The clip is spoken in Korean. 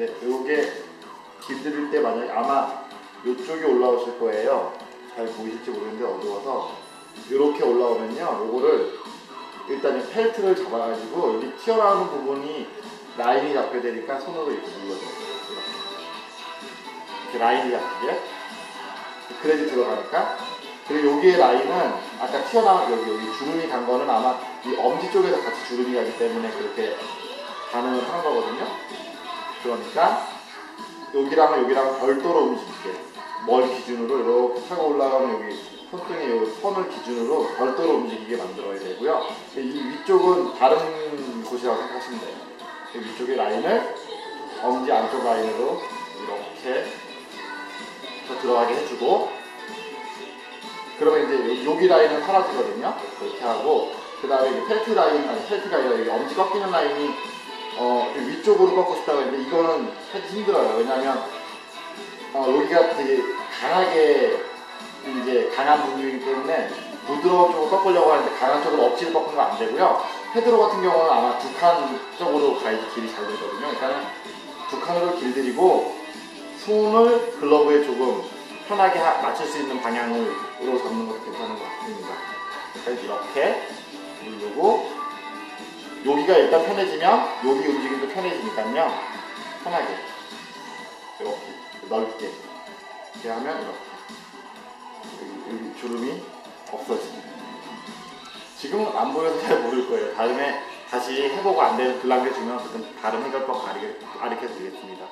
네, 요게 길들일 때 만약에 아마 이쪽이 올라오실 거예요. 잘 보이실지 모르겠는데 어두워서 이렇게 올라오면요. 요거를 일단 이 펠트를 잡아가지고 여기 튀어나오는 부분이 라인이 잡혀야 되니까 손으로 이렇게 눌러줘요. 이렇게. 이렇게 라인이 잡히게. 그래야지 들어가니까. 그리고 여기에 라인은 아까 튀어나온 여기, 여기 주름이 간 거는 아마 이 엄지 쪽에서 같이 주름이 가기 때문에 그렇게 가능을 한 거거든요. 그러니까 여기랑 여기랑 별도로 움직이게 멀 기준으로 이렇게 차가 올라가면 여기 손등에 이 선을 기준으로 별도로 움직이게 만들어야 되고요. 이 위쪽은 다른 곳이라고 생각하시면 돼요. 이 위쪽의 라인을 엄지 안쪽 라인으로 이렇게 들어가게 해주고 그러면 이제 여기 라인은 사라지거든요. 그렇게 하고 그 다음에 펠트 라인 아니 펠트가 아니라 여기 엄지 꺾이는 라인이 위쪽으로 꺾고 싶다고 했는데 이거는 하기 힘들어요. 왜냐면 어, 여기가 되게 강하게 이제 강한 부분이기 때문에 부드러운 쪽으로 꺾으려고 하는데 강한 쪽으로 억지로 건안 되고요. 헤드로 같은 경우는 아마 두 칸 쪽으로 가야지 길이 잘 되거든요. 그러니까 두 칸으로 길들이고 손을 글러브에 조금 편하게 하- 맞출 수 있는 방향으로 잡는 것도 괜찮은 것 같습니다. 이렇게 누르고 여기가 일단 편해지면 여기 움직임도 편해지니까요. 편하게 이렇게 넓게 이렇게 하면 이렇게 여기, 여기 주름이 없어집니다. 지금은 안 보여서 잘 모를 거예요. 다음에 다시 해보고 안 되는 글 남겨주면 그건 다른 해결법 가르쳐 드리겠습니다.